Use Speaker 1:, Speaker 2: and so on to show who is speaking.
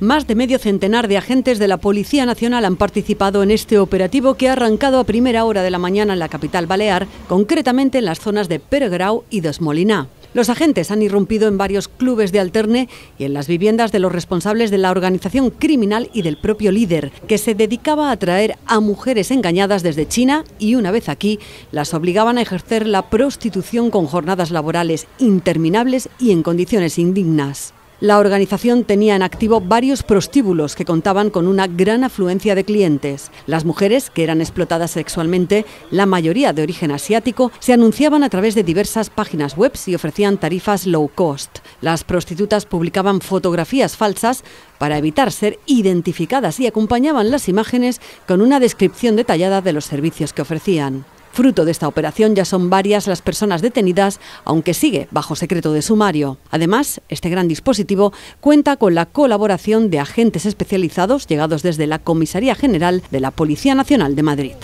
Speaker 1: Más de medio centenar de agentes de la Policía Nacional han participado en este operativo que ha arrancado a primera hora de la mañana en la capital balear, concretamente en las zonas de Peregrau y Desmoliná. Los agentes han irrumpido en varios clubes de alterne y en las viviendas de los responsables de la organización criminal y del propio líder, que se dedicaba a traer a mujeres engañadas desde China y una vez aquí las obligaban a ejercer la prostitución con jornadas laborales interminables y en condiciones indignas. La organización tenía en activo varios prostíbulos que contaban con una gran afluencia de clientes. Las mujeres, que eran explotadas sexualmente, la mayoría de origen asiático, se anunciaban a través de diversas páginas web y ofrecían tarifas low cost. Las prostitutas publicaban fotografías falsas para evitar ser identificadas y acompañaban las imágenes con una descripción detallada de los servicios que ofrecían. Fruto de esta operación ya son varias las personas detenidas, aunque sigue bajo secreto de sumario. Además, este gran dispositivo cuenta con la colaboración de agentes especializados llegados desde la Comisaría General de la Policía Nacional de Madrid.